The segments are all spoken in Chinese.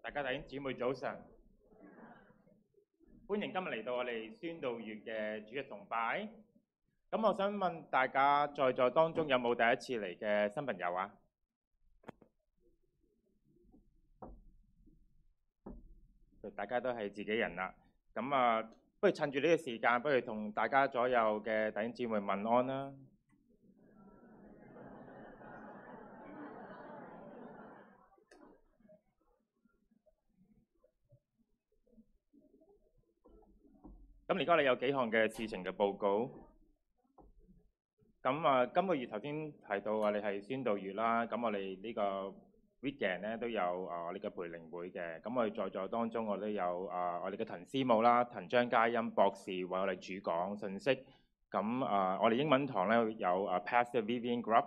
大家弟兄姊妹早晨，歡迎今日嚟到我哋宣道月嘅主日崇拜。咁我想問大家，在座當中有冇第一次嚟嘅新朋友啊？大家都係自己人啦。咁啊，不如趁住呢個時間，不如同大家左右嘅弟兄姊妹問安啦。咁而家你有幾項嘅事情嘅報告？咁啊，今個月頭先提到我哋係宣道月啦。咁我哋呢個 weekend 咧都有啊我哋嘅培靈會嘅。咁我哋在座當中我都有啊我哋嘅滕師母啦，滕張嘉欣博士為我哋主講信息。咁啊，我哋英文堂咧有啊 Pastor Vivian Group。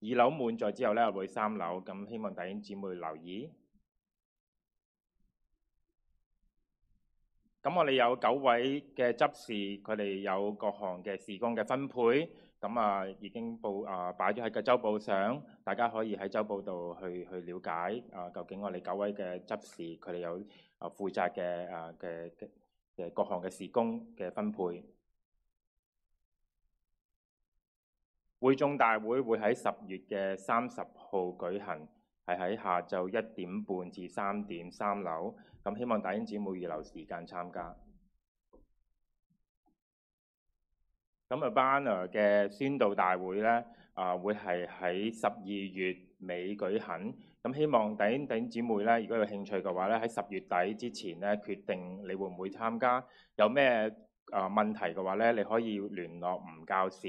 二樓滿載之後咧，會三樓，咁希望弟兄姊妹留意。咁我哋有九位嘅執事，佢哋有各項嘅事工嘅分配，咁啊已經報啊擺咗喺個周報上，大家可以喺周報度去去了解啊，究竟我哋九位嘅執事佢哋有啊負責嘅啊嘅嘅各項嘅事工嘅分配。會眾大會會喺十月嘅三十號舉行，係喺下晝一點半至三點三樓。咁希望弟兄姊妹預留時間參加。咁啊，Banner 嘅宣道大會咧，啊會係喺十二月尾舉行。咁希望弟兄弟兄姊妹咧，如果有興趣嘅話咧，喺十月底之前咧，決定你會唔會參加。有咩啊問題嘅話咧，你可以聯絡吳教士。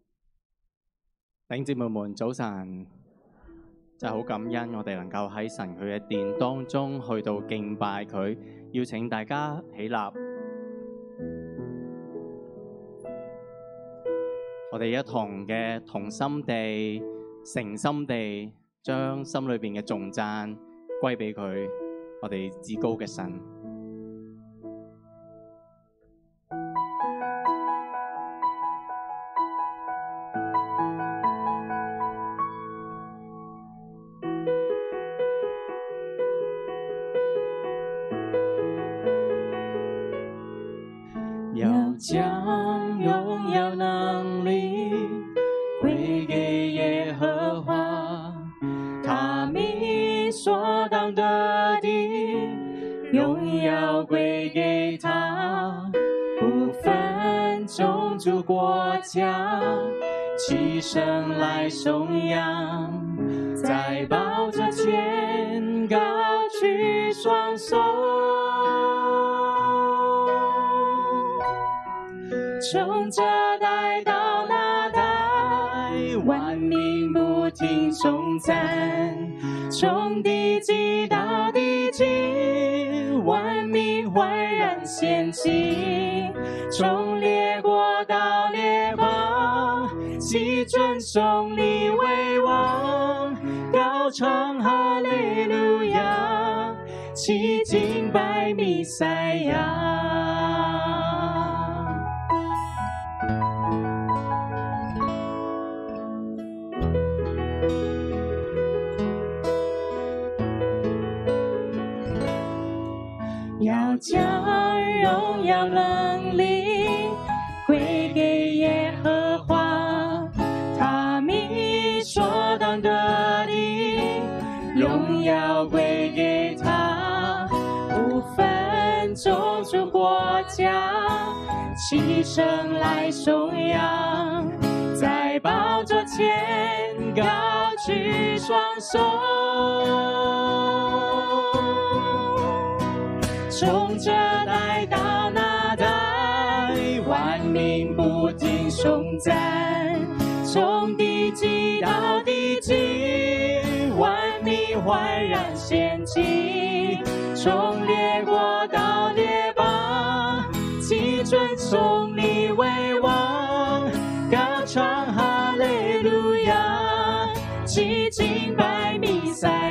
弟兄姊妹們，早晨！真系好感恩，我哋能夠喺神佢嘅殿當中去到敬拜佢。邀請大家起立，我哋一同嘅同心地、誠心地，將心裏邊嘅頌讚歸俾佢，我哋至高嘅神。生来颂扬，赞；从地极到地极，万民焕然掀起；从列国到列邦，齐尊颂你为王，高唱哈利路亚，齐敬拜弥赛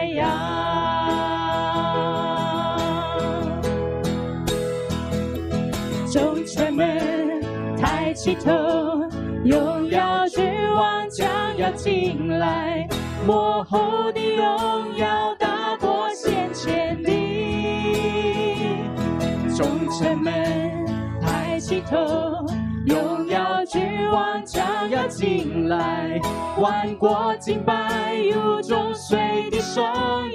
进来，幕后的荣耀大过先前的。众臣们抬起头，荣耀君王将要进来，万国敬拜有众水的声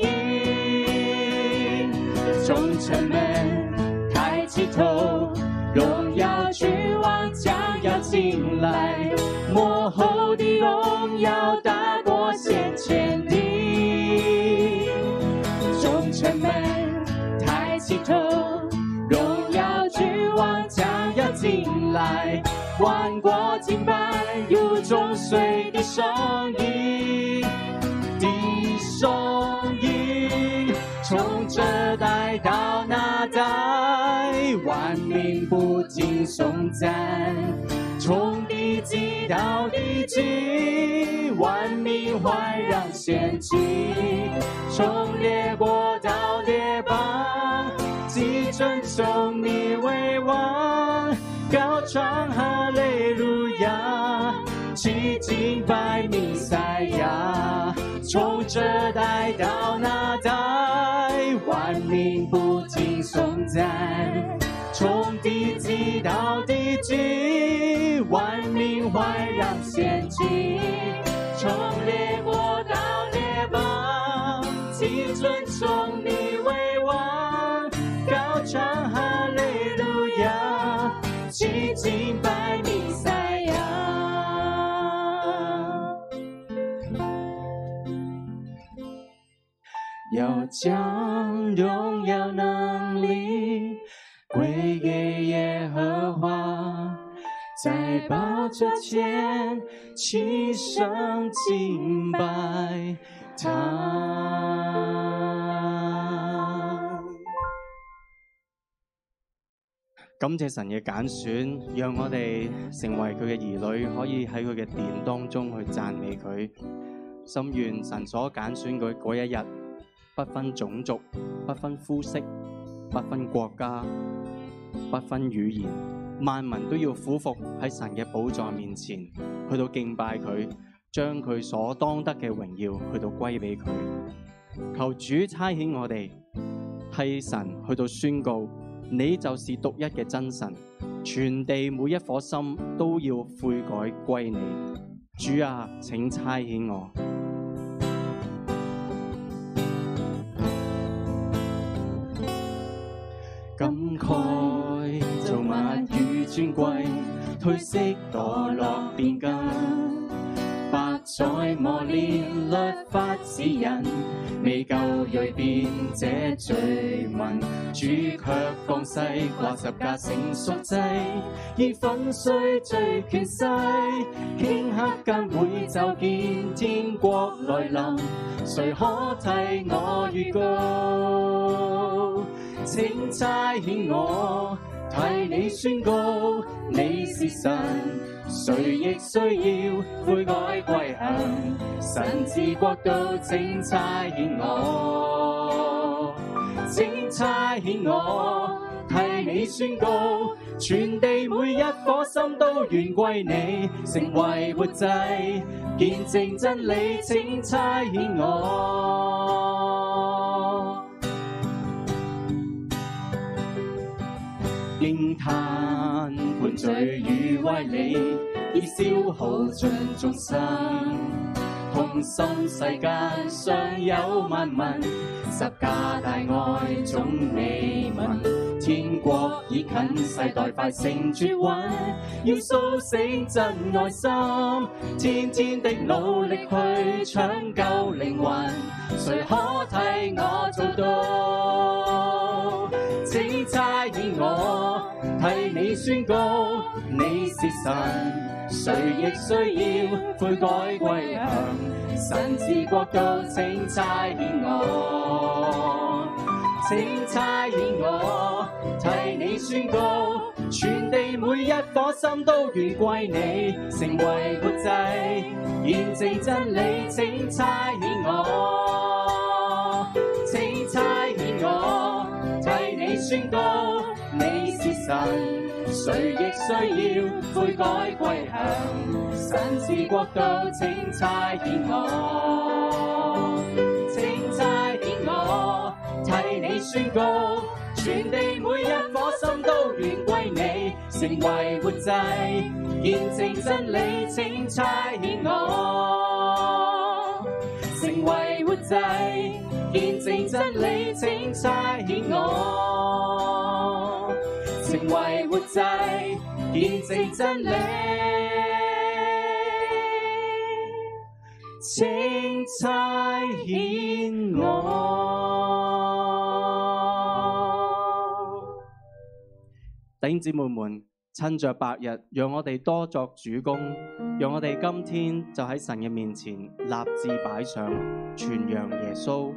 音。众臣们抬起头。荣耀君王将要进来，幕后荣耀大过先前的。众臣们抬起头，荣耀君王将要进来，万国敬拜有众水的声音的声音，从这代到那代，万民不停颂赞，从地极到地极，万民焕然献祭，从列国到列邦，齐尊颂你为王，高唱哈利路亚，齐敬拜弥赛亚，从这代到那代，万民不停颂赞。到地极，万民焕然掀起；从列国到列邦，齐尊颂你为王，高唱哈利路亚，齐敬拜弥赛亚。要将荣耀能力。归给耶和华，在宝座前齐声敬拜他。感謝神嘅揀選，讓我哋成為佢嘅兒女，可以喺佢嘅殿當中去赞美佢。心願神所揀選佢嗰一日，不分種族，不分膚色。不分國家，不分語言，萬民都要俯伏喺神嘅寶座面前，去到敬拜佢，將佢所當得嘅榮耀去到歸俾佢。求主差遣我哋，替神去到宣告，你就是獨一嘅真神，全地每一顆心都要悔改歸你。主啊，請差遣我。感慨尊貴，褪色堕落變更。百載磨练律法指引，未夠鋭變這罪文，主卻降世挂十架成贖祭，以粉碎罪權勢，頃刻間會就見天國來臨，誰可替我預告？請差遣我替你宣告，你是神。誰亦需要悔改归向神治國度，請差遣我，請差遣我替你宣告，全地每一顆心都願歸你，成為活祭，見證真理，請差遣我。惊叹，伴罪与歪理，已消耗盡眾生。痛心世间尚有万民，十架大愛總未聞。天國已近，世代快成絕穩，要苏醒真爱心，天天的努力去搶救靈魂，誰可替我做到？你宣告，你是神，誰亦需要悔改归向神治國度，請差遣我，請差遣我替你宣告，全地每一顆心都願歸你，成為活祭，見證真理，請差遣我，請差遣我。替你宣告，你神，誰亦需要悔改归向神治國度，請差遣我，請差遣我，替你宣告，全地每一顆心都願歸你，成為活祭，見證真理，請差遣我，成為活祭。見證真理，請差遣我，為活祭，见证真理，请差遣我。弟兄姊妹們，趁着白日，讓我哋多作主工，讓我哋今天就喺神嘅面前立志擺上，傳揚耶穌。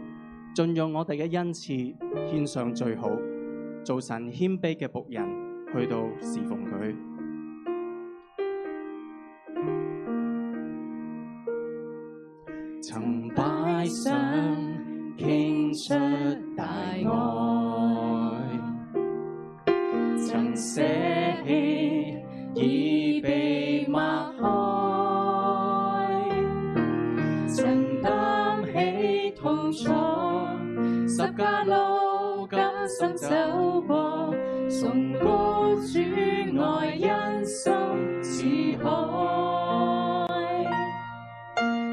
盡用我哋嘅恩賜獻上最好，做神謙卑嘅仆人，去到侍奉佢。曾拜上傾出大愛，曾捨棄已被擘開，曾擔起痛楚。十架路艱辛走過，崇高主愛因心似海，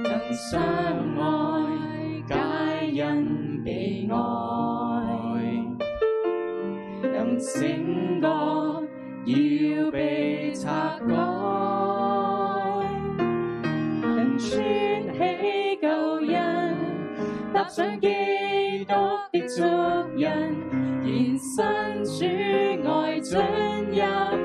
更相愛皆因被愛，任整個要被拆改，能穿起舊人，踏上基督的足印，延伸主爱，进入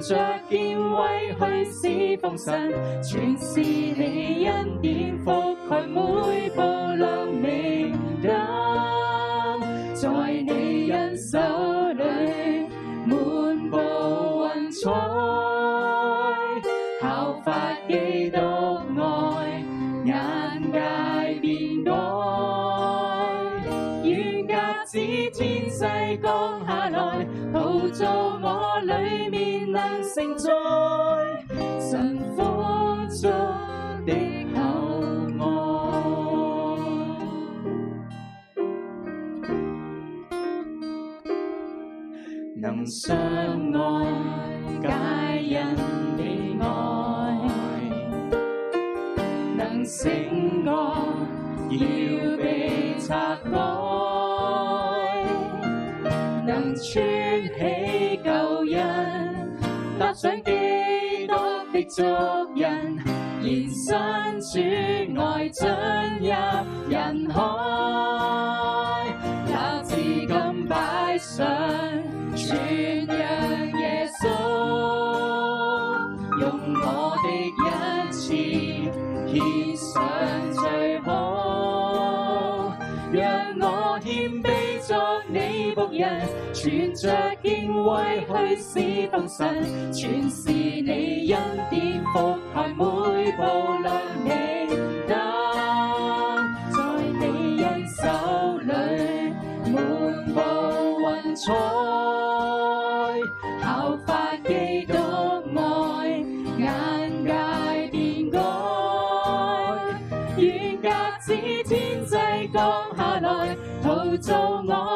着敬畏去侍奉神，全是你恩典覆盖每步亮明灯，在你恩手里满布云彩，里面能承载神火中的厚爱，能相爱皆因被爱，能醒觉要被拆开，能穿。想基督的足印，连身处外进入人海，也至今摆上，全扬耶稣，用我的一切献上。人，存着敬畏去侍奉神，全是你恩典覆蓋每步亮明灯，在你恩手里满布云彩，效法基督爱，眼界变改，願鴿子天际降下来，陶造我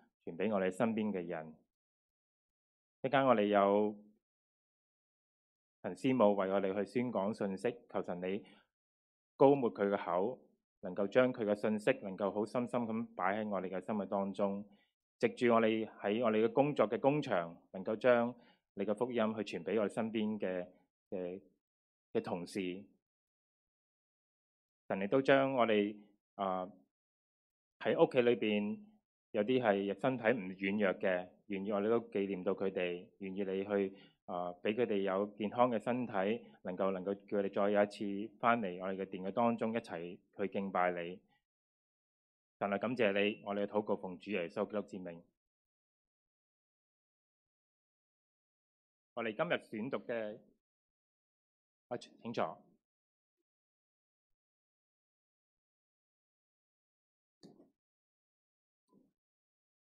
傳俾我哋身邊嘅人。一間我哋有陳師母為我哋去宣講信息，求神你高抹佢嘅口，能夠將佢嘅信息能夠好深深咁擺喺我哋嘅心嘅當中。藉住我哋喺我哋嘅工作嘅工場，能夠將你嘅福音去傳俾我哋身邊嘅嘅嘅同事。神亦都將我哋啊喺屋企裏邊有啲係身體唔軟弱嘅，願意我哋都紀念到佢哋，願意你去啊俾佢哋有健康嘅身體，能夠能夠叫佢哋再有一次翻嚟我哋嘅殿嘅當中一齊去敬拜你。神啊，感謝你，我哋嘅禱告奉主耶穌基督之名。我哋今日選讀嘅，啊請坐。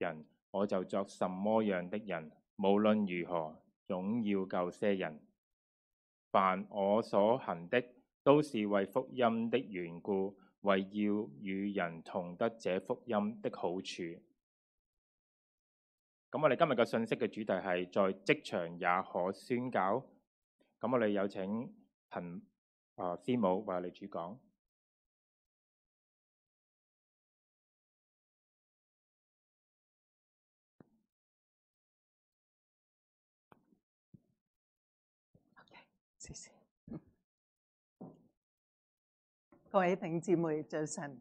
人，我就作什么样的人。無論如何，總要救些人。凡我所行的，都是為福音的緣故，為要與人同得這福音的好處。咁我哋今日嘅信息嘅主題係在職場也可宣教。咁我哋有請陳啊師母為我哋主講。各位弟兄姊妹早晨，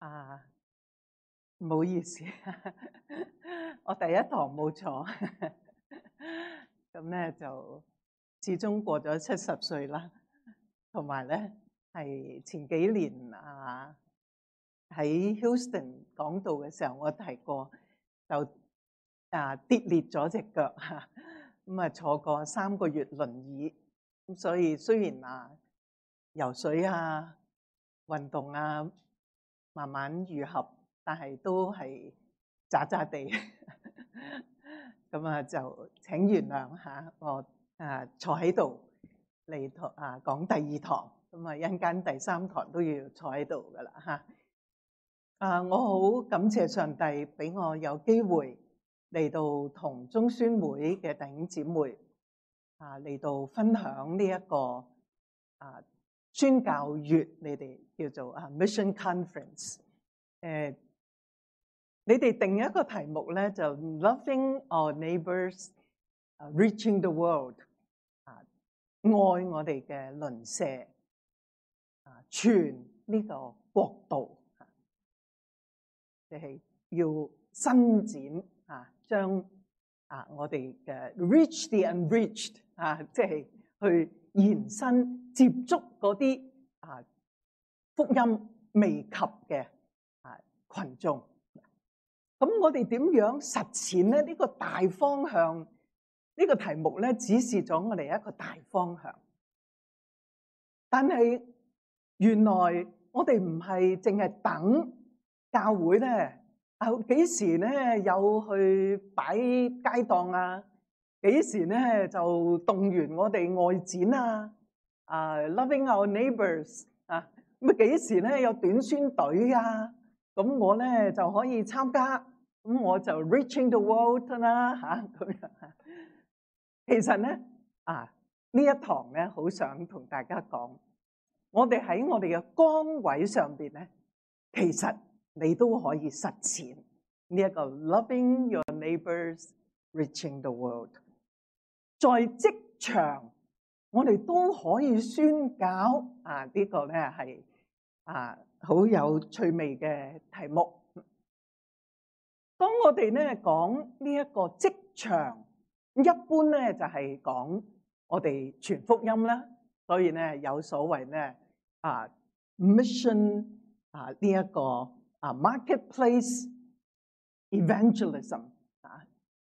啊，唔好意思，我第一堂冇坐，咁咧就始終過咗七十歲啦，同埋咧係前幾年啊喺 Houston 講道嘅時候，我提過就啊跌裂咗隻腳。嚇。咁啊，坐過三個月輪椅，咁所以雖然啊游水啊、運動啊慢慢愈合，但係都係渣渣地。咁啊，就請原諒下我啊坐喺度嚟啊講第二堂，咁啊一間第三堂都要坐喺度噶啦嚇。啊，我好感謝上帝俾我有機會。嚟到同中宣會嘅弟兄姊妹啊，嚟到分享呢、一個啊宣教月，你哋叫做啊 Mission Conference。誒，你哋定一個題目咧，就 Loving Our Neighbors, Reaching the World。啊，愛我哋嘅鄰舍啊，傳呢個國度，即係要伸展。将，啊我哋嘅 reach the unreached 啊，即係去延伸接觸嗰啲啊福音未及嘅啊群眾。咁我哋點樣實踐咧？呢個大方向，呢個題目咧，指示咗我哋一個大方向。但係原來我哋唔係淨係等教會咧。啊！幾時咧有去擺街檔啊？幾時咧就動員我哋外展啊？啊，Loving our neighbors 啊！咁啊幾時咧有短宣隊啊？咁我咧就可以參加，咁我就 Reaching the world 啦吓咁样。其實咧啊，呢一堂咧好想同大家講，我哋喺我哋嘅崗位上边咧，其實。你都可以實踐呢一個 loving your neighbors, reaching the world。在職場，我哋都可以宣教啊！呢個咧係啊好有趣味嘅題目。当我哋咧講呢一個職場，一般咧就係講我哋全福音啦。所以咧有所謂咧啊 mission 啊呢一個。啊，marketplace evangelism 啊，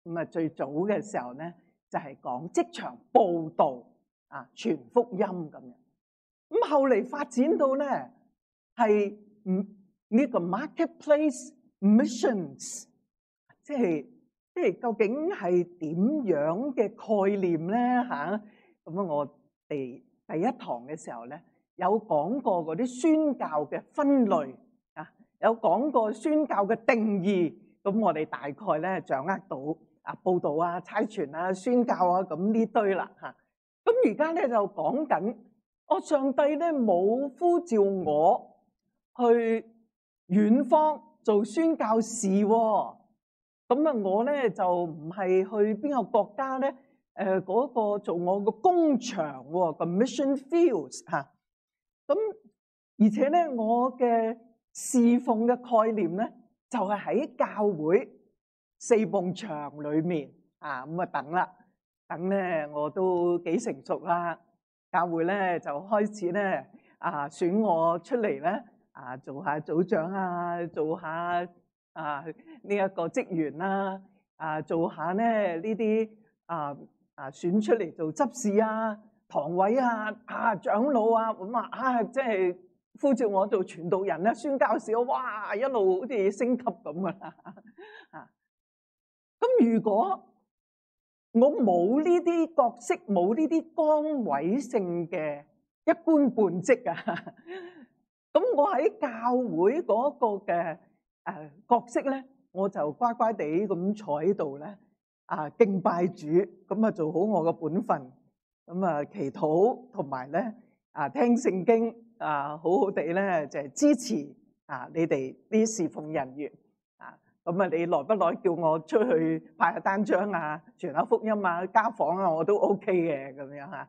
咁啊最早嘅時候咧就係講職場報道啊，傳福音咁樣。咁後嚟發展到咧係唔呢個 marketplace missions，即係即系究竟係點樣嘅概念咧吓？咁啊，我哋第一堂嘅時候咧有講過嗰啲宣教嘅分類。有講過宣教嘅定義，咁我哋大概咧掌握到啊報道啊、差傳啊、宣教啊咁呢堆啦吓。咁而家咧就講緊，我上帝咧冇呼召我去遠方做宣教士喎。咁啊，我咧就唔係去邊個國家咧？誒嗰個做我個工場喎，個 mission fields 嚇。咁而且咧，我嘅侍奉嘅概念咧，就係喺教會四埲牆裏面啊，咁啊等啦，等咧我都幾成熟啦。教會咧就開始咧啊選我出嚟咧啊做下組長啊，做下啊呢一個職員啦，啊做下咧呢啲啊啊選出嚟做執事啊堂委啊、啊長老啊咁啊啊，即係呼召我做傳道人啊、宣教士啊，哇！一路好似升級咁噶啦 啊！咁如果我冇呢啲角色，冇呢啲崗位性嘅一官半職啊，咁我喺教會嗰個嘅誒角色咧，我就乖乖地咁坐喺度咧，啊敬拜主，咁啊做好我嘅本分，咁啊祈禱同埋咧啊聽聖經啊，好好地咧就係支持啊你哋啲侍奉人員啊，咁啊你耐不耐叫我出去派下單張啊，傳下福音啊，家訪啊，我都 OK 嘅咁樣嚇。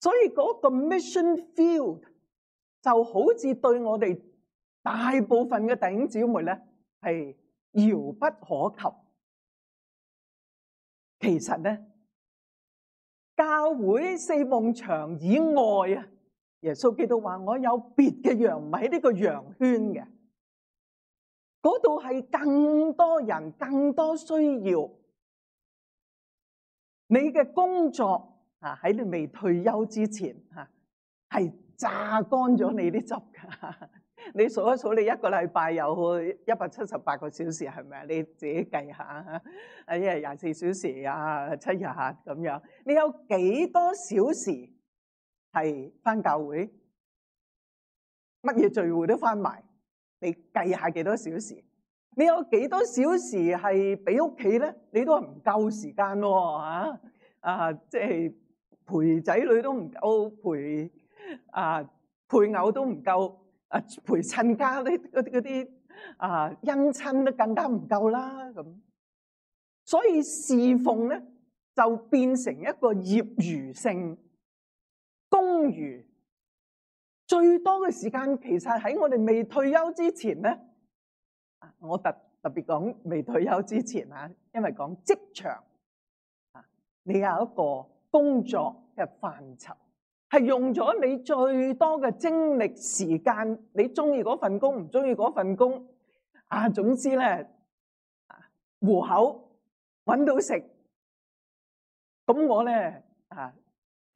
所以嗰個 mission field 就好似對我哋大部分嘅弟兄姊妹咧係遙不可及。其實咧，教會四夢牆以外啊，耶穌基督話：我有別嘅羊，唔喺呢個羊圈嘅。嗰度係更多人、更多需要。你嘅工作啊，喺你未退休之前嚇，係榨乾咗你啲汁㗎。你數一數，你一個禮拜有一百七十八個小時，係咪啊？你自己計下，一日廿四小時啊，七日咁樣，你有幾多小時係返教會？乜嘢聚會都返埋，你計下幾多小時？你有幾多小時係俾屋企咧？你都係唔夠時間喎吓啊！即係陪仔女都唔夠，陪啊配偶都唔夠。啊，陪親家啲嗰啲嗰啲啊，姻親都更加唔夠啦咁，所以侍奉咧就變成一個業餘性、公餘。最多嘅時間其實喺我哋未退休之前咧，啊，我特特別講未退休之前啊，因為講職場啊，你有一個工作嘅範疇。係用咗你最多嘅精力時間，你中意嗰份工，唔中意嗰份工，啊，總之咧啊，糊口搵到食，咁我咧啊，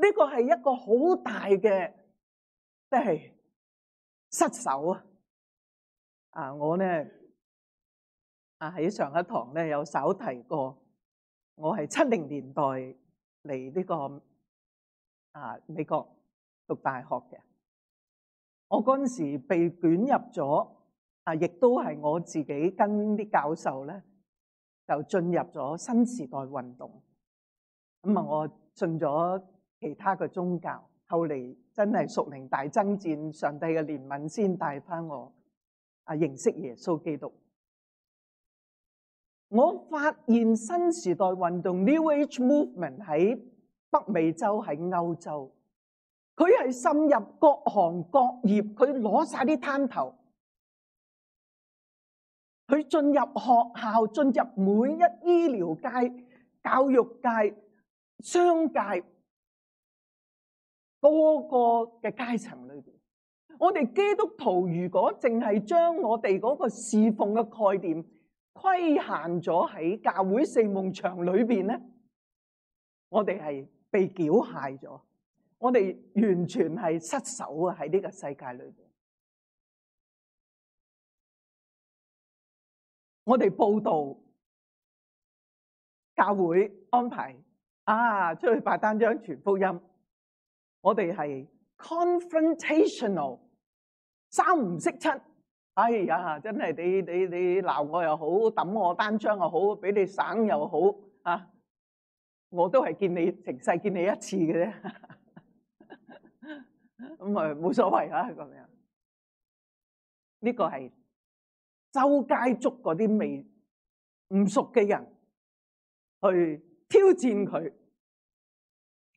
呢個係一個好大嘅，即係失手啊！啊，我咧啊喺上一堂咧有稍提過，我係七零年代嚟呢個啊美國。讀大學嘅，我嗰陣時被捲入咗啊，亦都係我自己跟啲教授咧，就進入咗新時代運動。咁啊，我信咗其他嘅宗教，後嚟真係屬靈大爭戰，上帝嘅憐憫先帶翻我啊認識耶穌基督。我發現新時代運動 New Age Movement 喺北美洲喺歐洲。佢係滲入各行各業，佢攞晒啲灘頭，佢進入學校，進入每一醫療界、教育界、商界多個嘅階層裏邊。我哋基督徒如果淨係將我哋嗰個侍奉嘅概念規限咗喺教會四夢牆裏邊咧，我哋係被缴械咗。我哋完全係失手啊！喺呢個世界裏邊，我哋報道教會安排啊，出去派單張傳福音，我哋係 confrontational，三唔識七。哎呀，真係你你你鬧我又好，抌我單張又好，俾你省又好啊！我都係見你成世見你一次嘅啫，咁啊冇所謂啦咁样。呢個係周街捉嗰啲未唔熟嘅人去挑戰佢，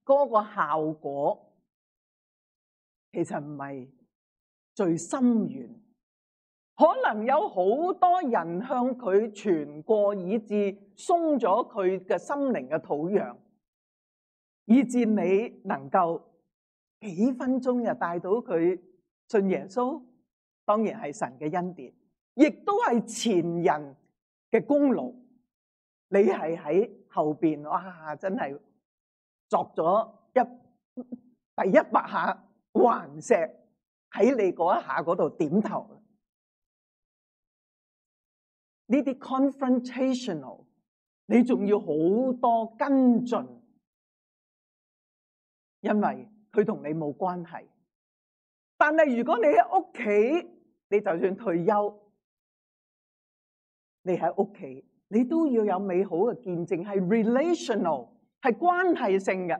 嗰個效果其實唔係最深遠，可能有好多人向佢傳過，以致鬆咗佢嘅心靈嘅土壤，以致你能夠幾分鐘就帶到佢信耶穌。當然係神嘅恩典，亦都係前人嘅功勞。你係喺後邊，哇！真係作咗一第一百下環石喺你嗰一下嗰度點頭。呢啲 confrontational，你仲要好多跟進，因為佢同你冇關係。但係如果你喺屋企，你就算退休，你喺屋企，你都要有美好嘅見證，係 relational，係關係性嘅。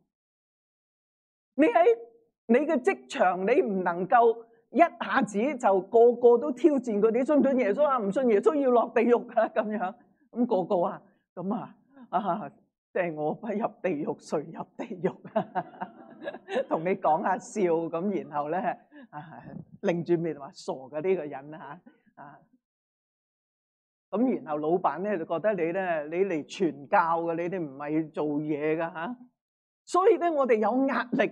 你喺你嘅職場，你唔能夠一下子就個個都挑戰佢，你信唔信耶穌啊？唔信耶穌要落地獄噶咁樣，咁個個啊，咁啊啊，即係我不入地獄，誰入地獄？同你講下笑咁，然後咧啊，擰住面話傻嘅呢個人啊啊，咁然後老闆咧就覺得你咧，你嚟傳教嘅，你哋唔係做嘢噶吓，所以咧我哋有壓力。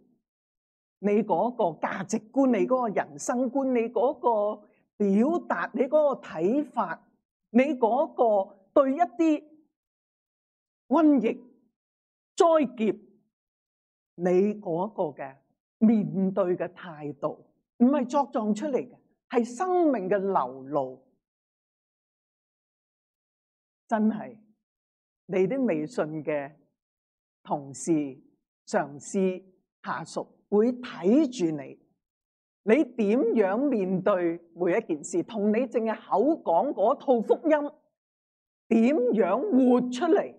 你嗰個價值觀，你嗰個人生觀，你嗰個表達，你嗰個睇法，你嗰個對一啲瘟疫災劫，你嗰個嘅面對嘅態度，唔係作狀出嚟嘅，係生命嘅流露。真係你啲微信嘅同事、上司、下屬。會睇住你，你點樣面對每一件事？同你淨係口講嗰套福音，點樣活出嚟？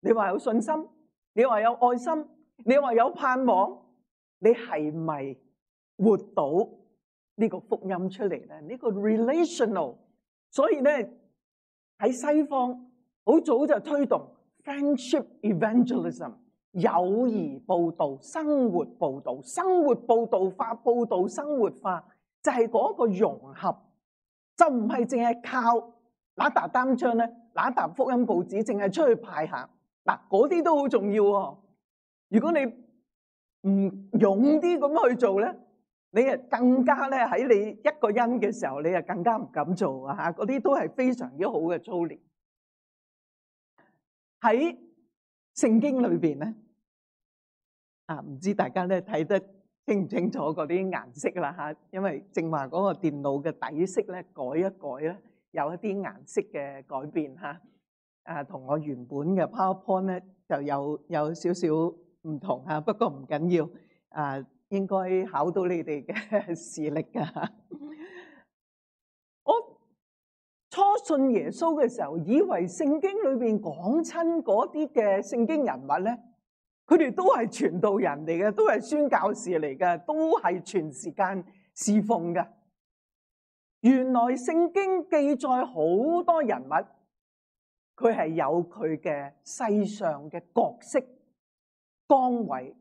你話有信心，你話有愛心，你話有盼望，你係咪活到呢個福音出嚟咧？呢個 relational，所以咧喺西方好早就推動 friendship evangelism。友誼報道、生活報道、生活報道化、報道生活化，就係嗰個融合，就唔係淨係靠拿沓單張咧，拿沓福音報紙，淨係出去派下嗱，嗰啲都好重要喎。如果你唔勇啲咁去做咧，你啊更加咧喺你一個人嘅時候，你啊更加唔敢做啊！嚇，嗰啲都係非常之好嘅操練。喺聖經裏邊咧。啊，唔知大家咧睇得清唔清楚嗰啲顏色啦吓，因為正話嗰個電腦嘅底色咧改一改咧，有一啲顏色嘅改變吓。啊，同我原本嘅 PowerPoint 咧就有有少少唔同吓，不過唔緊要，啊，應該考到你哋嘅 視力噶。我初信耶穌嘅時候，以為聖經裏邊講親嗰啲嘅聖經人物咧。佢哋都係傳道人嚟嘅，都係宣教士嚟嘅，都係全時間侍奉嘅。原來聖經記載好多人物，佢係有佢嘅世上嘅角色崗位。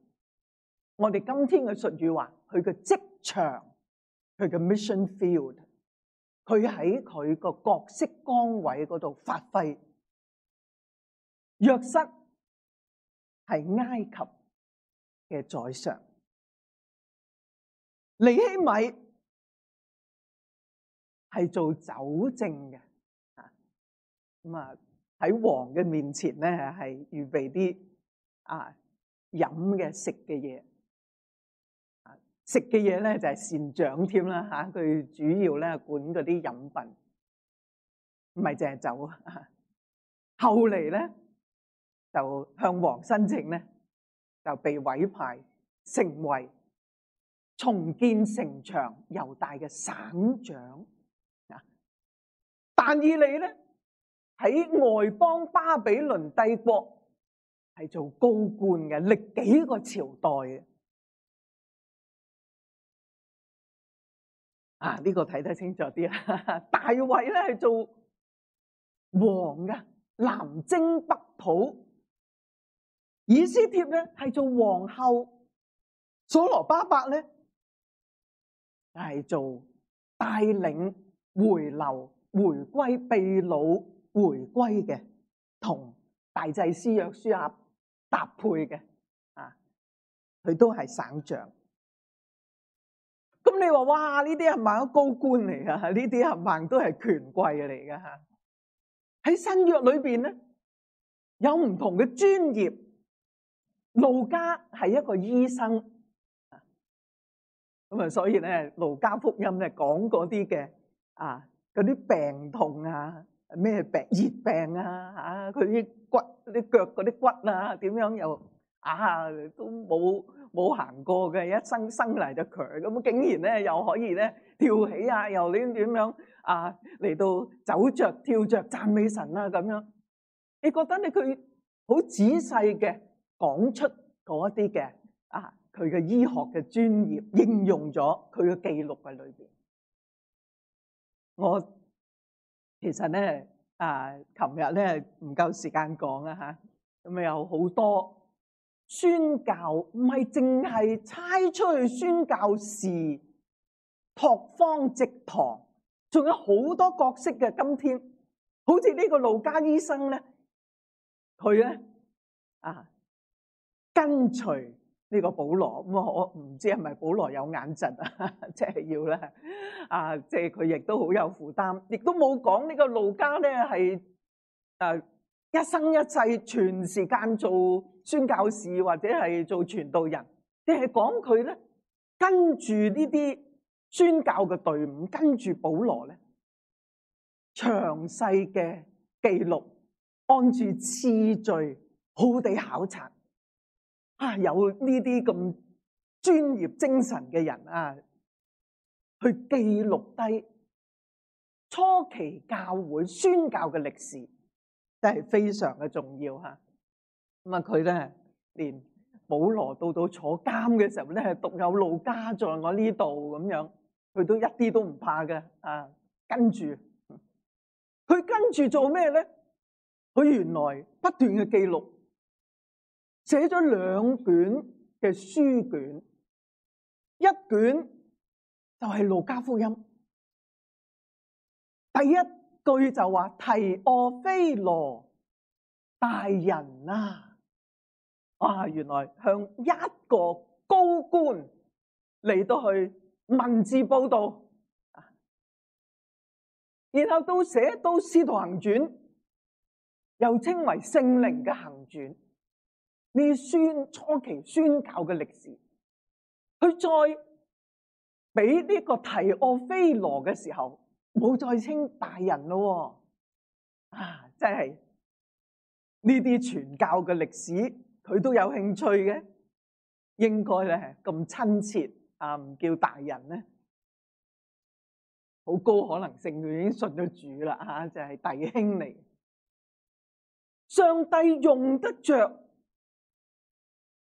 我哋今天嘅術語話，佢嘅職場，佢嘅 mission field，佢喺佢個角色崗位嗰度發揮。若失係埃及嘅宰相，尼希米係做酒政嘅，啊咁啊喺王嘅面前咧係預備啲啊飲嘅食嘅嘢，食嘅嘢咧就係善長添啦吓，佢主要咧管嗰啲飲品，唔係淨係酒啊。後嚟咧。就向王申請咧，就被委派成為重建城牆猶大嘅省長啊！但以理咧喺外邦巴比倫帝國係做高官嘅，歷幾個朝代啊！呢個睇得清楚啲啦。大卫咧係做王嘅，南征北討。以斯帖咧係做皇后，所羅巴伯咧係做帶領回流、回歸被擄回歸嘅，同大祭司約書亞搭配嘅啊，佢都係省長。咁你話哇？呢啲係咪高官嚟噶？呢啲係咪都係權貴嚟噶？吓喺新約裏邊咧，有唔同嘅專業。路加係一個醫生，咁啊，所以咧，路加福音咧講嗰啲嘅啊，嗰啲病痛啊，咩病熱病啊，吓佢啲骨、啲腳嗰啲骨啊，點樣又啊都冇冇行過嘅，一生生嚟就強，咁竟然咧又可以咧跳起啊，又點點樣啊嚟到走着跳着讚美神啊咁樣，你覺得你佢好仔細嘅？講出嗰啲嘅啊，佢嘅醫學嘅專業應用咗佢嘅記錄喺裏邊。我其實咧啊，琴日咧唔夠時間講啊吓，咁啊有好多宣教唔係淨係猜出去宣教士拓荒直堂，仲有好多角色嘅。今天好似呢個路加醫生咧，佢咧啊。跟隨呢個保羅咁，我唔知係咪保羅有眼疾啊，即係要咧啊，即係佢亦都好有負擔，亦都冇講呢個路加咧係誒一生一世全時間做宣教士或者係做传道人，你係講佢咧跟住呢啲宣教嘅隊伍，跟住保羅咧詳細嘅記錄，按住次序好地考察。啊！有呢啲咁專業精神嘅人啊，去記錄低初期教會宣教嘅歷史，真係非常嘅重要吓。咁啊，佢咧連保羅到到坐監嘅時候咧，係獨有路加在我呢度咁樣，佢都一啲都唔怕嘅啊。跟住佢跟住做咩咧？佢原來不斷嘅記錄。寫咗兩卷嘅書卷，一卷就係路加福音，第一句就話提俄非羅大人啊，啊！原來向一個高官嚟到去文字報道，然後到寫到使徒行传，又稱為聖靈嘅行傳。呢宣初期宣教嘅歷史，佢再俾呢個提俄非羅嘅時候，冇再稱大人咯，啊，真係。呢啲傳教嘅歷史，佢都有興趣嘅，應該咧咁親切啊，唔叫大人咧，好高可能性佢已經信咗主啦，吓就係弟兄嚟，上帝用得着。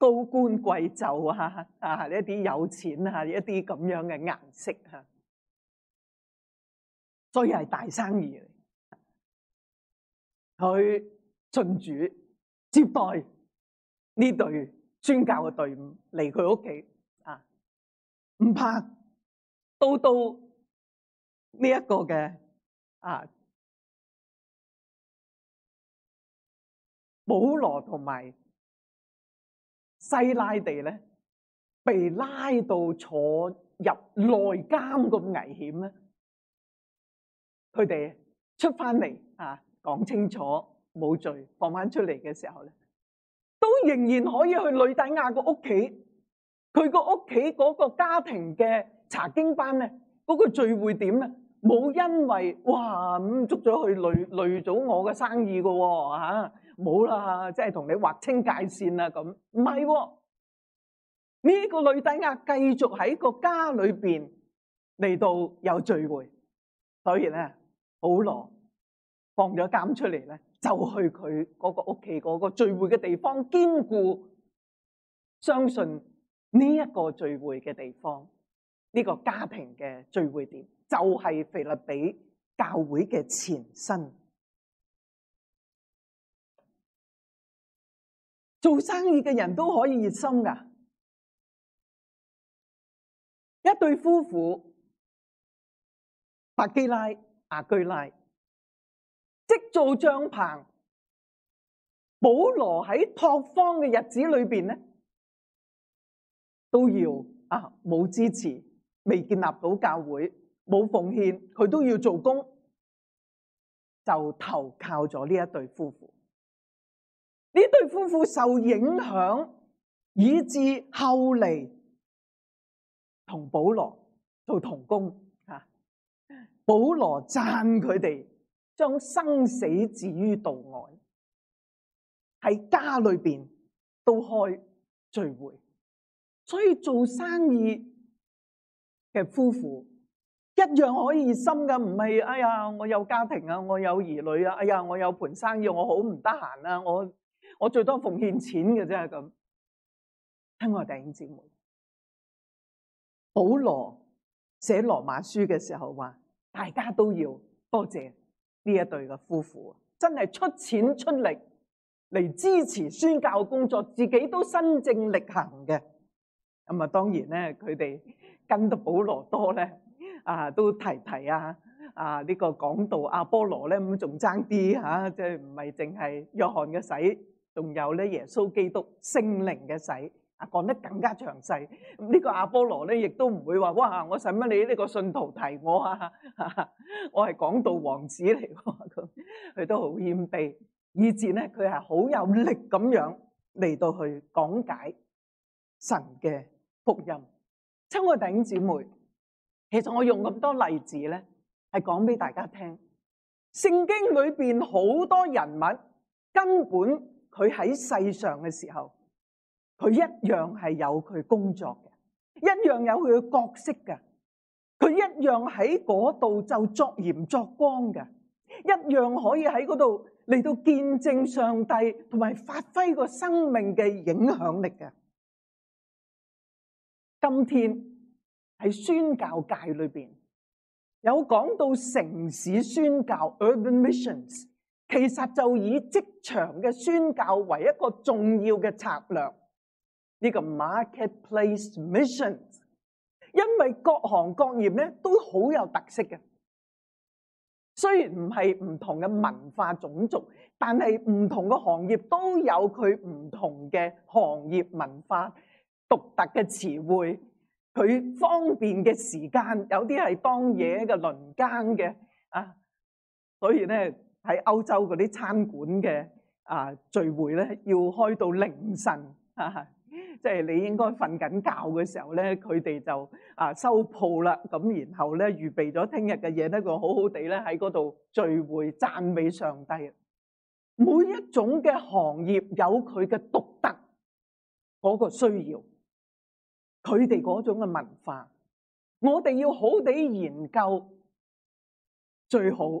高官貴胄啊，啊一啲有錢啊，一啲咁樣嘅顏色啊，所以係大生意嚟。佢進主接待呢隊宣教嘅隊伍嚟佢屋企啊，唔怕都到呢一個嘅啊，保羅同埋。西拉地咧，被拉到坐入內監咁危險咧，佢哋出翻嚟啊，講清楚冇罪，放翻出嚟嘅時候咧，都仍然可以去呂底亞個屋企，佢個屋企嗰個家庭嘅查經班咧，嗰個聚會點咧，冇因為哇咁捉咗去累累咗我嘅生意噶喎吓。冇啦，即係同你劃清界線啦咁，唔係喎。呢個呂底亞繼續喺個家裏邊嚟到有聚會，所以咧保羅放咗監出嚟咧，就去佢嗰個屋企嗰個聚會嘅地方，兼固相信呢一個聚會嘅地方，呢個家庭嘅聚會點就係腓立比教會嘅前身。做生意嘅人都可以熱心噶，一對夫婦，百基拉、阿居拉，即做帳棚。保羅喺拓荒嘅日子里边咧，都要啊冇支持，未建立到教會，冇奉獻，佢都要做工，就投靠咗呢一對夫婦。呢對夫婦受影響，以致後嚟同保羅做同工啊！保羅讚佢哋將生死置於度外，喺家裏邊都開聚會，所以做生意嘅夫婦一樣可以心噶，唔係哎呀我有家庭啊，我有兒女啊，哎呀我有盤生意，我好唔得閒啊，我。我最多奉獻錢嘅啫，咁聽我弟兄姊妹，保羅寫羅馬書嘅時候話，大家都要多謝呢一對嘅夫婦，真係出錢出力嚟支持宣教工作，自己都身正力行嘅。咁啊，當然咧，佢哋 跟得保羅多咧，啊都提提啊，啊呢個講道阿波羅咧咁仲爭啲吓，即系唔係淨係約翰嘅使。仲有咧，耶穌基督聖靈嘅洗啊，講得更加詳細。呢個阿波羅咧，亦都唔會話哇，我使乜你呢個信徒提我啊？我係講道王子嚟，佢都好謙卑，以至咧佢係好有力咁樣嚟到去講解神嘅福音。親愛弟兄姊妹，其實我用咁多例子咧，係講俾大家聽，聖經裏邊好多人物根本。佢喺世上嘅時候，佢一樣係有佢工作嘅，一樣有佢嘅角色嘅。佢一樣喺嗰度就作鹽作光嘅，一樣可以喺嗰度嚟到見證上帝，同埋發揮個生命嘅影響力嘅。今天喺宣教界裏邊，有講到城市宣教 （urban missions）。其實就以職場嘅宣教為一個重要嘅策略，呢個 marketplace mission，因為各行各業咧都好有特色嘅。雖然唔係唔同嘅文化種族，但係唔同嘅行業都有佢唔同嘅行業文化、獨特嘅詞彙，佢方便嘅時間，有啲係當夜嘅輪更嘅啊。所以咧喺歐洲嗰啲餐館嘅啊聚會咧，要開到凌晨。即係你應該瞓緊覺嘅時候咧，佢哋就啊收鋪啦。咁然後咧預備咗聽日嘅嘢咧，佢好好地咧喺嗰度聚會讚美上帝。每一種嘅行業有佢嘅獨特嗰個需要，佢哋嗰種嘅文化，我哋要好地研究。最好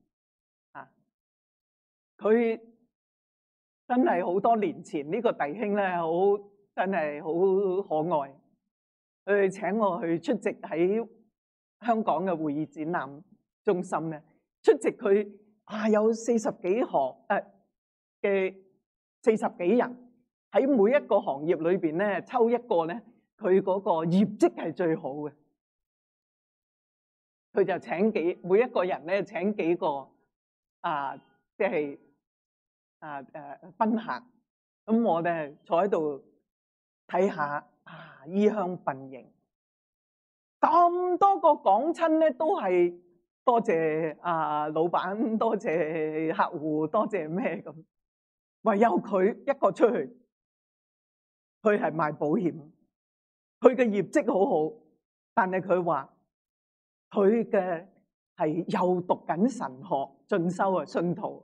佢。真係好多年前呢個弟兄咧，好真係好可愛。佢請我去出席喺香港嘅會議展覽中心咧，出席佢啊有四十幾行誒嘅四十幾人喺每一個行業裏邊咧抽一個咧，佢嗰個業績係最好嘅。佢就請幾每一個人咧請幾個啊，即係。啊誒賓客，咁我哋坐喺度睇下啊，衣香鬢影，咁多個講親咧，都係多謝啊老闆，多謝客戶，多謝咩咁，唯有佢一個出去，佢係賣保險，佢嘅業績好好，但係佢話佢嘅係又讀緊神學進修啊，信徒。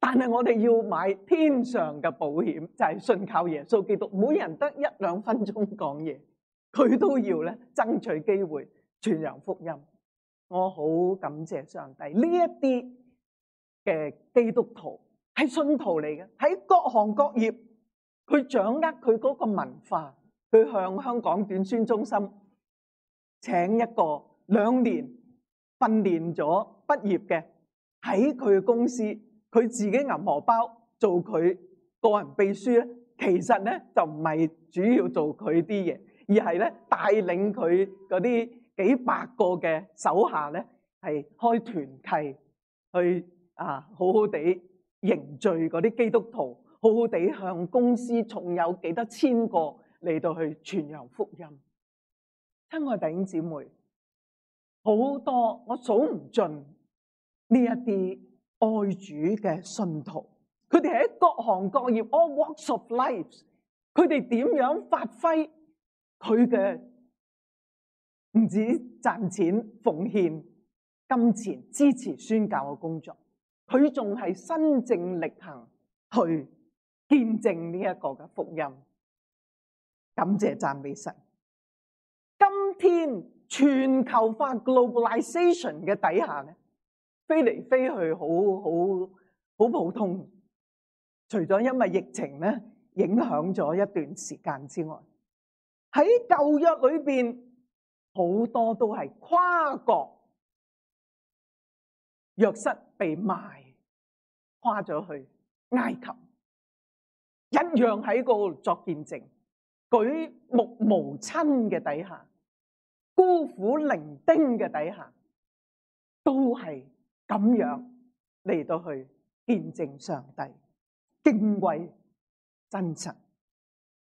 但係我哋要買天上嘅保險，就係信靠耶穌基督。每人得一兩分鐘講嘢，佢都要咧爭取機會傳揚福音。我好感謝上帝，呢一啲嘅基督徒係信徒嚟嘅，喺各行各業，佢掌握佢嗰個文化，佢向香港短宣中心請一個兩年訓練咗畢業嘅喺佢公司。佢自己銀荷包做佢個人秘書咧，其實咧就唔係主要做佢啲嘢，而係咧帶領佢嗰啲幾百個嘅手下咧，係開團契去啊，好好地凝聚嗰啲基督徒，好好地向公司仲有幾多千個嚟到去傳揚福音。親愛弟兄姊妹，好多我數唔盡呢一啲。爱主嘅信徒，佢哋喺各行各業，all walks of life，佢哋點樣發揮佢嘅唔止賺錢、奉獻金錢支持宣教嘅工作，佢仲係身正力行去見證呢一個嘅福音。感謝讚美神！今天全球化 globalization 嘅底下咧。飛嚟飛去，好好好普通。除咗因為疫情咧影響咗一段時間之外，喺舊約裏邊好多都係跨國。約瑟被賣，跨咗去埃及，一樣喺嗰度作見證，舉目無親嘅底下，孤苦伶仃嘅底下，都係。咁样嚟到去见证上帝，敬畏真神。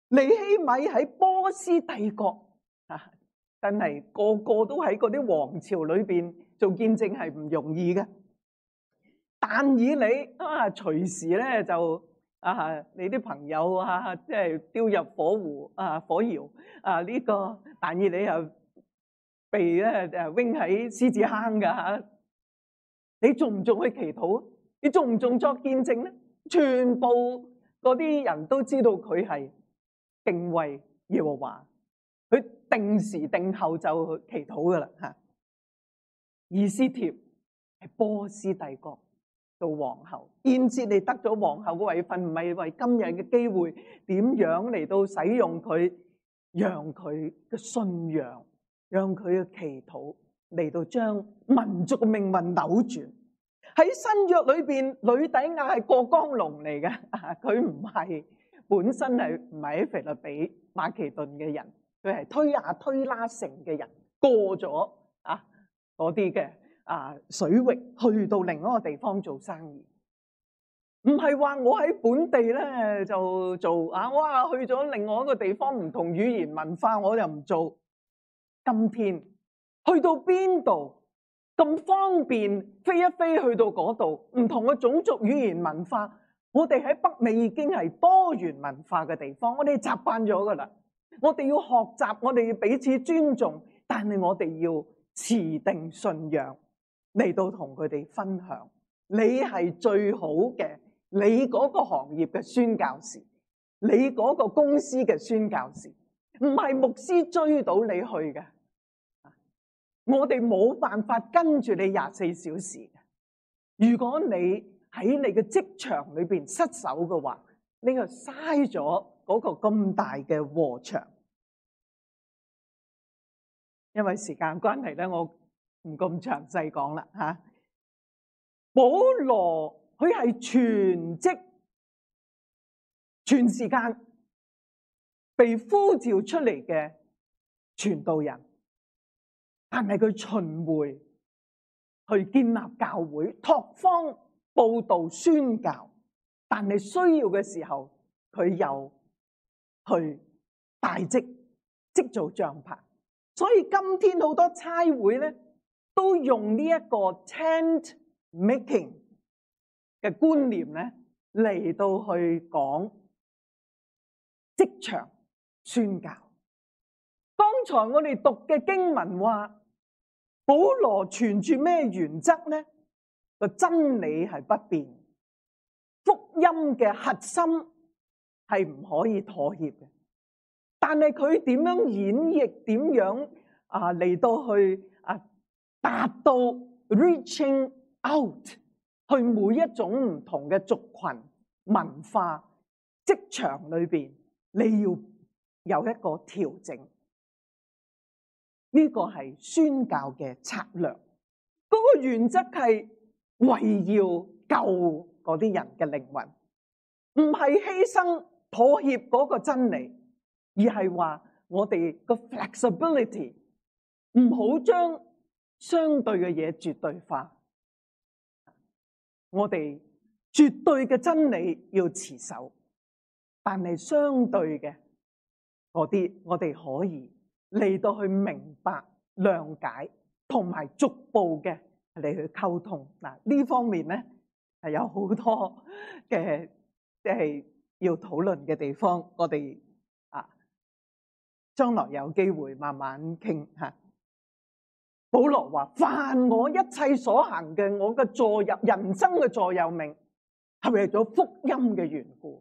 李希米喺波斯帝国啊，真系个个都喺嗰啲王朝里边做见证系唔容易嘅。但以你啊，随时咧就啊，你啲朋友啊，即系丢入火湖啊，火窑啊，呢、个但以你又被咧誒扔喺狮子坑噶嚇。你仲唔仲去祈禱？你仲唔仲作見證咧？全部嗰啲人都知道佢係敬畏耶和華，佢定時定候就去祈禱噶啦吓。以斯帖係波斯帝國做皇后，燕節你得咗皇后嘅位份，唔係為今日嘅機會點樣嚟到使用佢，讓佢嘅信仰，讓佢嘅祈禱嚟到將民族嘅命運扭轉。喺新約裏邊，女底亞係過江龍嚟嘅，佢唔係本身係唔係喺腓立比馬其頓嘅人，佢係推亞推拉城嘅人，過咗啊嗰啲嘅啊水域，去到另一個地方做生意。唔係話我喺本地咧就做啊，哇去咗另外一個地方唔同語言文化，我又唔做。今天去到邊度？咁方便飛一飛去到嗰度，唔同嘅種族、語言、文化，我哋喺北美已經係多元文化嘅地方，我哋習慣咗噶啦。我哋要學習，我哋要彼此尊重，但係我哋要持定信仰嚟到同佢哋分享。你係最好嘅，你嗰個行業嘅宣教士，你嗰個公司嘅宣教士，唔係牧師追到你去嘅。我哋冇辦法跟住你廿四小時嘅。如果你喺你嘅職場裏邊失手嘅話，你就嘥咗嗰個咁大嘅和場。因為時間關係咧，我唔咁詳細講啦吓。保羅佢係全職、全時間被呼召出嚟嘅传道人。但係佢巡迴去建立教會、拓荒、佈道、宣教，但系需要嘅時候，佢又去大職織造帳牌。所以今天好多差會咧，都用呢一個 tent making 嘅觀念咧嚟到去講職場宣教。剛才我哋讀嘅經文話。保羅存住咩原則呢？個真理係不變，福音嘅核心係唔可以妥協嘅。但係佢點樣演繹？點樣啊嚟到去啊達到 reaching out 去每一種唔同嘅族群文化職場裏邊，你要有一個調整。呢個係宣教嘅策略，嗰個原則係為要救嗰啲人嘅靈魂，唔係犧牲妥協嗰個真理，而係話我哋個 flexibility 唔好將相對嘅嘢絕對化，我哋絕對嘅真理要持守，但係相對嘅嗰啲，我哋可以。嚟到去明白、諒解同埋逐步嘅嚟去溝通嗱，呢方面咧係有好多嘅即係要討論嘅地方，我哋啊將來有機會慢慢傾吓。保羅話：凡我一切所行嘅，我嘅座右人生嘅座右銘，係為咗福音嘅緣故。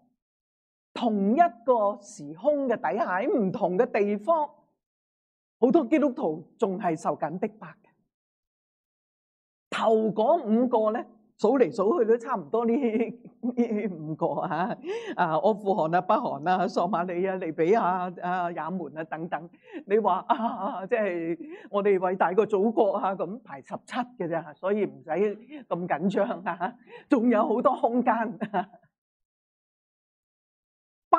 同一個時空嘅底下，喺唔同嘅地方，好多基督徒仲係受緊逼迫嘅。頭嗰五個咧，數嚟數去都差唔多呢呢五個啊，啊阿富汗啊、北韩啊、索馬里啊、利比亞啊、也門啊等等。你話啊，即係我哋伟大個祖國啊，咁排十七嘅啫，所以唔使咁緊張啊，仲有好多空間。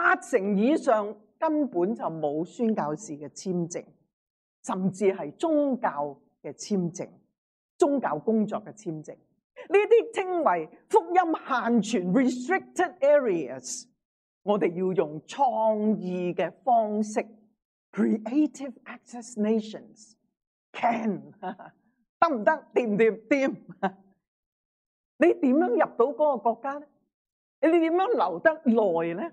八成以上根本就冇宣教士嘅签证，甚至系宗教嘅签证、宗教工作嘅签证。呢啲称为福音限存 （restricted areas）。我哋要用创意嘅方式 （creative access nations）。can 得唔得？掂唔掂？掂。你点样入到嗰个国家咧？你点样留得耐咧？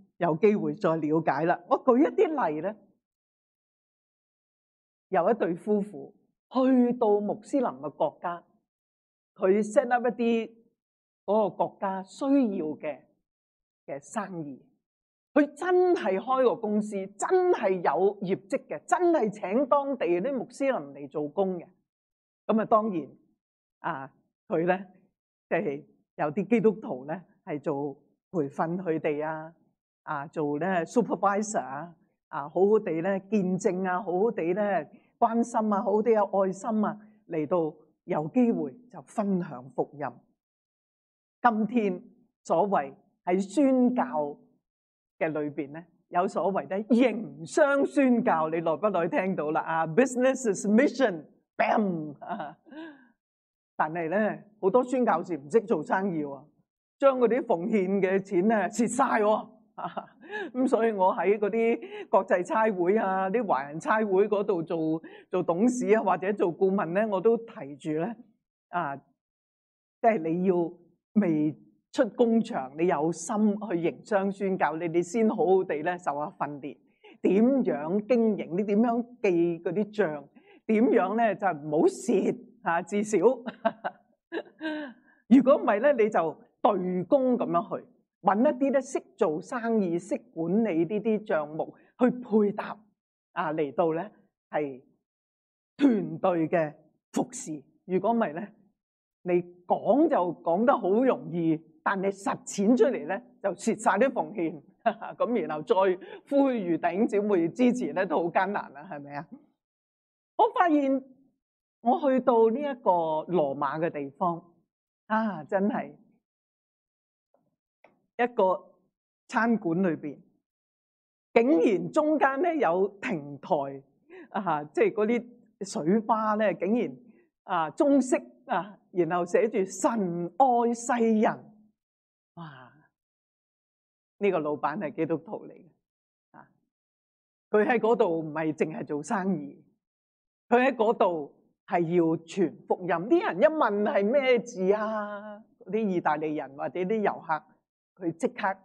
有機會再了解啦。我舉一啲例咧。有一對夫婦去到穆斯林嘅國家，佢 set up 一啲嗰個國家需要嘅嘅生意，佢真係開個公司，真係有業績嘅，真係請當地啲穆斯林嚟做工嘅。咁啊，當然啊，佢咧即係有啲基督徒咧係做培訓佢哋啊，啊做咧 supervisor 啊。啊，好好地咧見證啊，好好地咧關心啊，好好地有愛心啊，嚟到有機會就分享福音。今天所謂喺宣教嘅裏邊咧，有所謂咧營商宣教，你耐不耐聽到啦？啊，business is mission，bam！但係咧好多宣教士唔識做生意喎，將嗰啲奉獻嘅錢咧蚀晒喎。咁所以我喺嗰啲國際差會啊，啲華人差會嗰度做做董事啊，或者做顧問咧，我都提住咧啊，即係你要未出工場，你有心去營商宣教，你哋先好好地咧受下訓練，點樣經營？你點樣記嗰啲帳？點樣咧就唔好蝕啊！至少，如果唔係咧，你就對公咁樣去。揾一啲咧識做生意、識管理呢啲帳目去配搭啊，嚟到咧係團隊嘅服侍。如果唔係咧，你講就講得好容易，但你實踐出嚟咧就蝕晒啲奉獻。咁然後再呼籲弟兄姊妹支持咧都好艱難啦，係咪啊？我發現我去到呢一個羅馬嘅地方啊，真係〜一個餐館裏邊，竟然中間咧有亭台啊，即係嗰啲水花咧，竟然啊中式啊，然後寫住神愛世人，哇！呢個老闆係基督徒嚟嘅啊，佢喺嗰度唔係淨係做生意，佢喺嗰度係要傳福音。啲人一問係咩字啊？啲意大利人或者啲遊客。佢即刻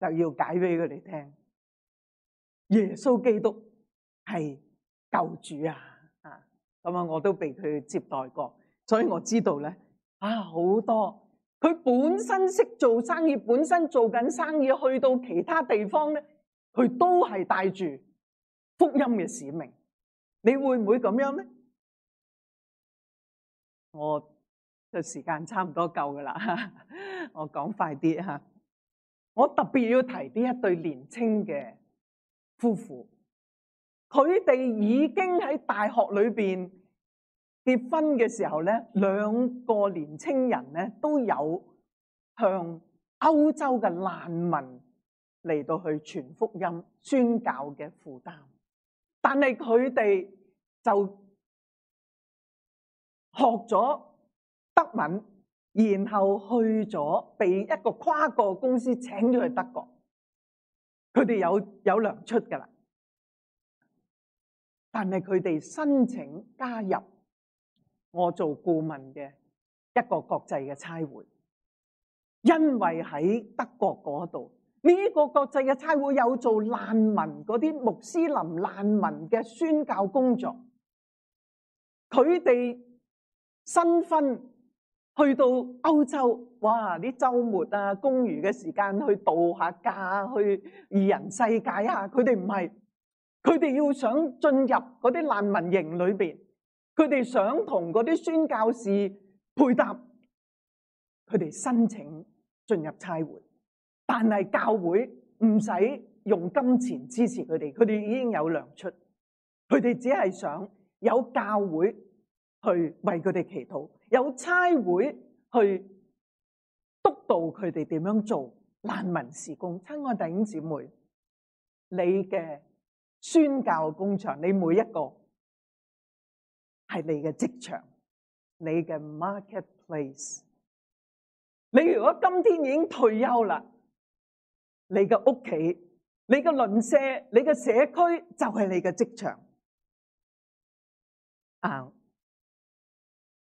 就要解俾佢哋聽，耶穌基督係救主啊！啊，咁啊，我都被佢接待過，所以我知道咧啊，好多佢本身識做生意，本身做緊生意，去到其他地方咧，佢都係帶住福音嘅使命。你會唔會咁樣咧？我嘅時間差唔多夠噶啦，我講快啲吓。我特別要提呢一對年青嘅夫婦，佢哋已經喺大學裏邊結婚嘅時候咧，兩個年青人咧都有向歐洲嘅難民嚟到去傳福音、宣教嘅負擔，但係佢哋就學咗德文。然後去咗，被一個跨國公司請咗去德國。佢哋有有糧出噶啦，但係佢哋申請加入我做顧問嘅一個國際嘅差會，因為喺德國嗰度呢個國際嘅差會有做難民嗰啲穆斯林難民嘅宣教工作，佢哋新婚。去到歐洲，哇！啲周末啊，公餘嘅時間去度下假，去二人世界啊！佢哋唔係，佢哋要想進入嗰啲難民營裏邊，佢哋想同嗰啲宣教士配搭，佢哋申請進入差會，但係教會唔使用金錢支持佢哋，佢哋已經有糧出，佢哋只係想有教會去為佢哋祈禱。有差會去督導佢哋點樣做難民事工，親愛弟兄姊妹，你嘅宣教工場，你每一個係你嘅職場，你嘅 marketplace。你如果今天已經退休啦，你嘅屋企、你嘅鄰舍、你嘅社區就係你嘅職場啊！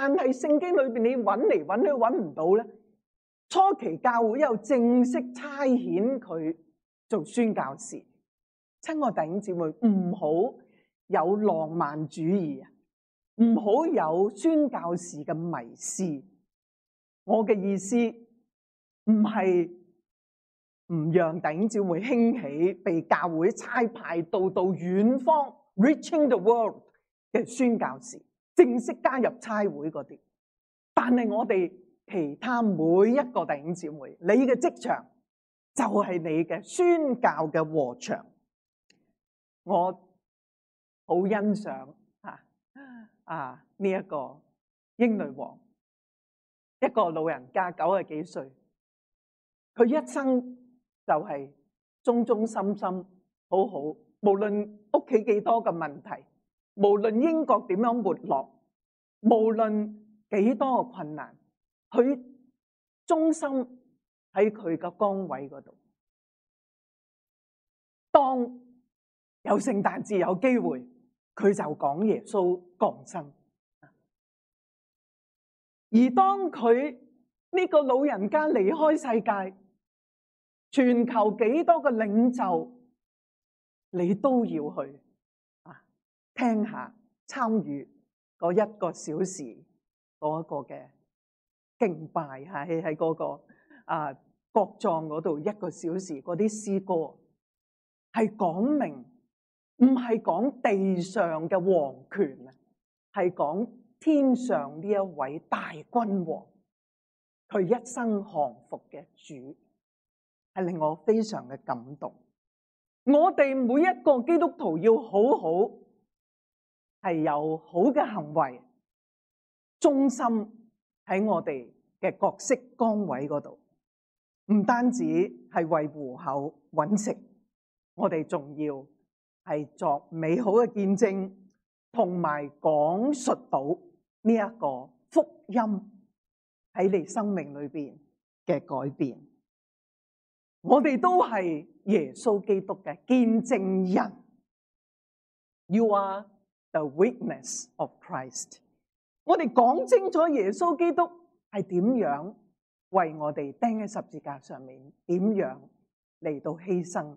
但係聖經裏邊你揾嚟揾去揾唔到咧，初期教會又正式差遣佢做宣教士。親愛弟兄姊妹，唔好有浪漫主義啊，唔好有宣教士嘅迷思。我嘅意思唔係唔讓弟兄姊妹興起，被教會差派到到遠方，reaching the world 嘅宣教士。正式加入差會嗰啲，但係我哋其他每一個弟兄姊妹，你嘅職場就係你嘅宣教嘅禾場。我好欣賞啊啊呢一個英女王，一個老人家九十幾歲，佢一生就係忠忠心心，好好，無論屋企幾多嘅問題。無論英國點樣沒落，無論幾多嘅困難，佢忠心喺佢嘅崗位嗰度。當有聖誕節有機會，佢就講耶穌降生。而當佢呢個老人家離開世界，全球幾多個領袖，你都要去。聽下參與嗰一個小時嗰個嘅敬拜，喺喺嗰個啊國葬嗰度一個小時嗰啲詩歌，係講明唔係講地上嘅王權啊，係講天上呢一位大君王，佢一生降服嘅主，係令我非常嘅感動。我哋每一個基督徒要好好。係有好嘅行為，忠心喺我哋嘅角色崗位嗰度，唔單止係為糊口揾食，我哋仲要係作美好嘅見證，同埋講述到呢一個福音喺你生命裏邊嘅改變。我哋都係耶穌基督嘅見證人。You are The witness of Christ，我哋講清楚耶穌基督係點樣為我哋钉喺十字架上面，點樣嚟到犧牲，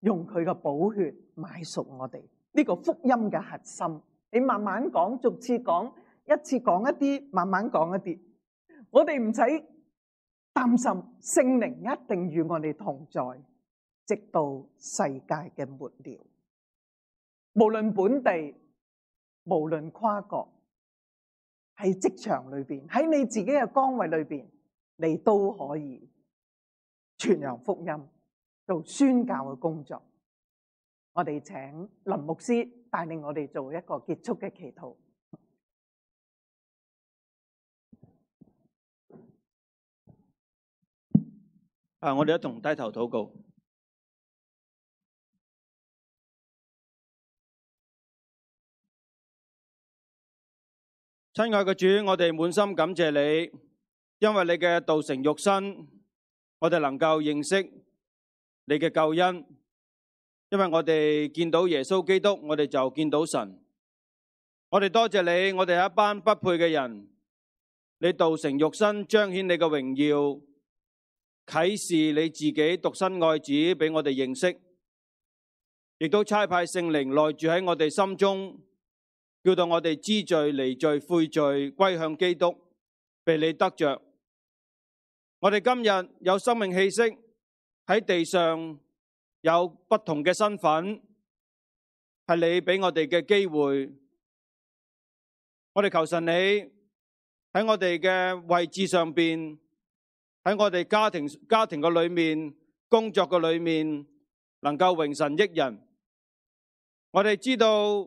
用佢嘅寶血買贖我哋呢個福音嘅核心。你慢慢講，逐次講，一次講一啲，慢慢講一啲。我哋唔使擔心，聖靈一定與我哋同在，直到世界嘅末了。無論本地，無論跨國，喺職場裏邊，喺你自己嘅崗位裏邊，你都可以傳揚福音。做宣教嘅工作。我哋請林牧師帶領我哋做一個結束嘅祈禱。啊！我哋一同低頭祷告。親愛嘅主，我哋滿心感謝你，因為你嘅道成肉身，我哋能夠認識你嘅救恩。因為我哋見到耶穌基督，我哋就見到神。我哋多謝你，我哋一班不配嘅人，你道成肉身，彰顯你嘅榮耀。啟示你自己獨身愛子俾我哋認識，亦都差派聖靈內住喺我哋心中，叫到我哋知罪、離罪、悔罪、歸向基督，被你得着。我哋今日有生命氣息喺地上，有不同嘅身份，係你俾我哋嘅機會。我哋求神你喺我哋嘅位置上边。喺我哋家庭家庭嘅裏面，工作嘅裏面，能夠榮神益人。我哋知道，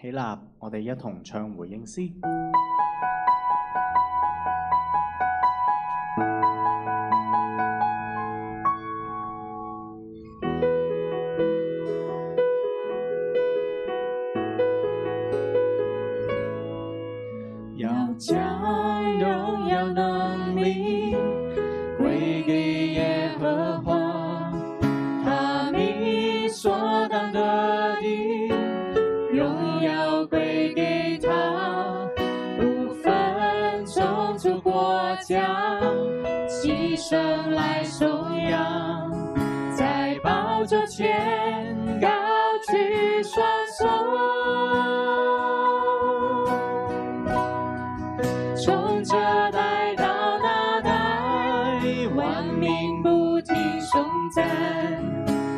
起立，我哋一同唱回應詩。将牺牲来颂扬，在宝座前高举双手，从这代到那代，万民不停颂赞，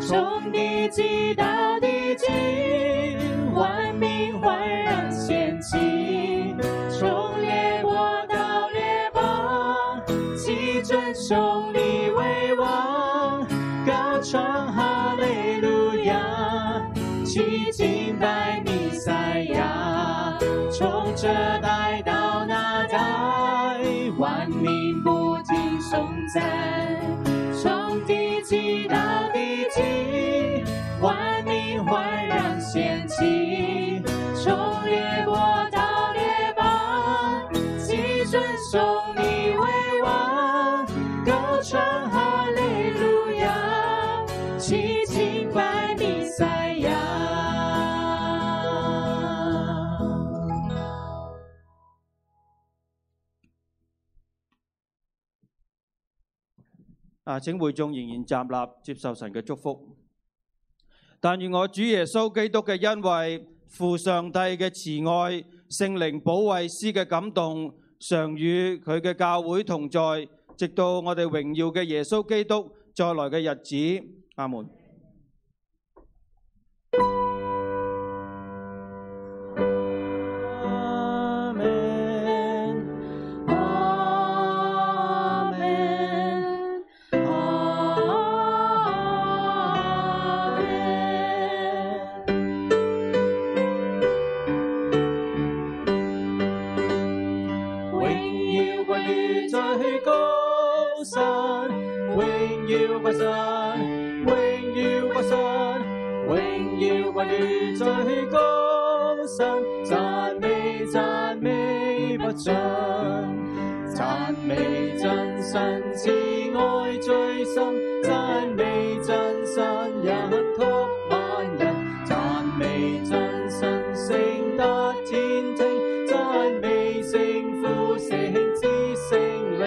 从第几。万民不停颂赞。啊，请会众仍然站立，接受神嘅祝福。但愿我主耶稣基督嘅恩惠、父上帝嘅慈爱、圣灵保惠师嘅感动，常与佢嘅教会同在，直到我哋荣耀嘅耶稣基督再来嘅日子。阿门。於最高神，讚美讚美不盡，讚美真神慈愛最深，讚美真神一給萬人，讚美真神聖達天庭，讚美聖父聖子聖靈。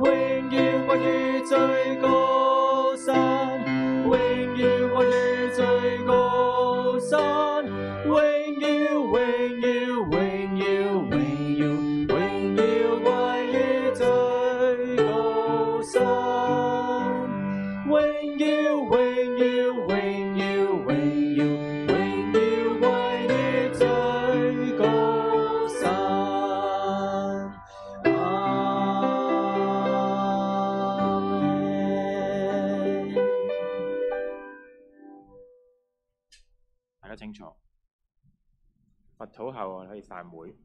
榮耀歸於最家清楚。佛土後岸可以散會。